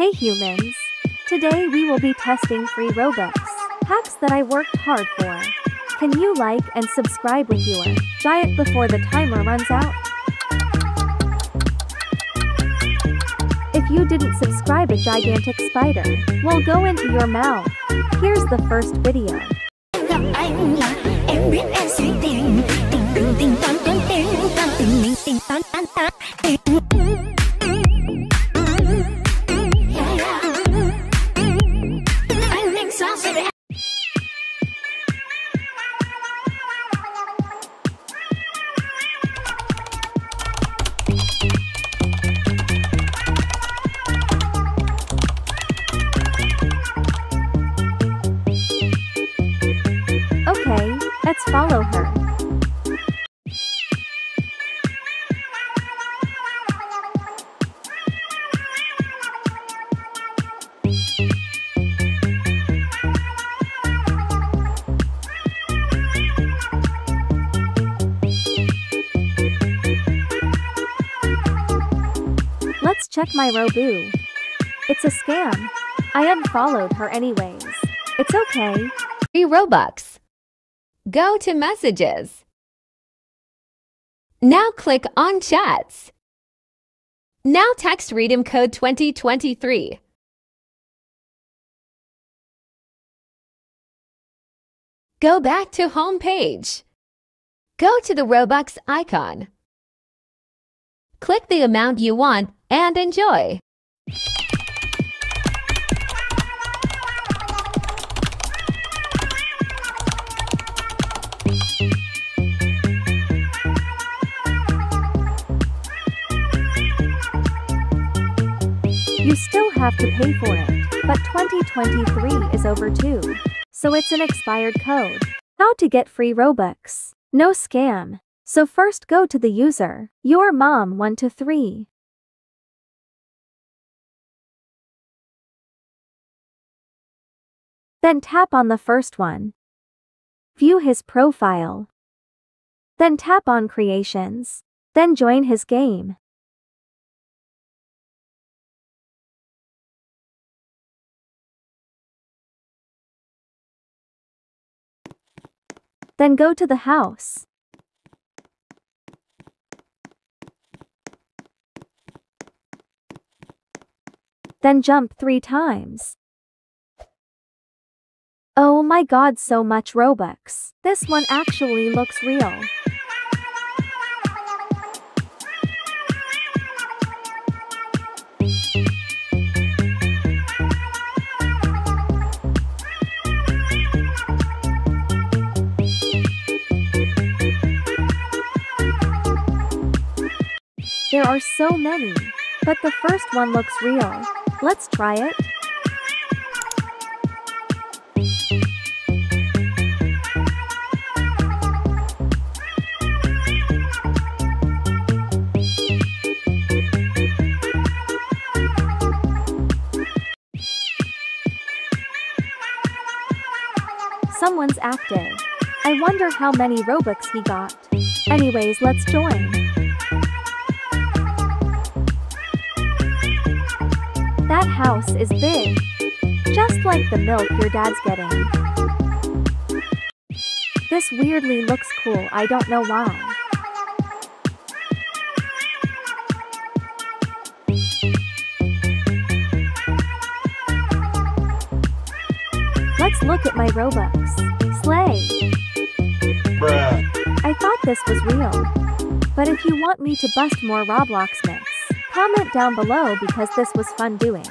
Hey humans! Today we will be testing free Robux. Hacks that I worked hard for. Can you like and subscribe with your giant before the timer runs out? If you didn't subscribe a gigantic spider will go into your mouth. Here's the first video. Okay, let's follow her. Check my Robu. It's a scam. I unfollowed her anyways. It's okay. Free Robux. Go to Messages. Now click on Chats. Now text Redeem Code 2023. Go back to Home page. Go to the Robux icon. Click the amount you want and enjoy. You still have to pay for it, but 2023 is over too. So it's an expired code. How to get free Robux? No scam. So first go to the user, your mom 1 to 3. Then tap on the first one. View his profile. Then tap on creations. Then join his game. Then go to the house. Then jump three times. Oh my god, so much Robux. This one actually looks real. There are so many. But the first one looks real. Let's try it. Someone's active. I wonder how many Robux he got. Anyways, let's join. That house is big. Just like the milk your dad's getting. This weirdly looks cool, I don't know why. Let's look at my Robux. Slay! Bruh. I thought this was real. But if you want me to bust more Roblox myths, Comment down below because this was fun doing.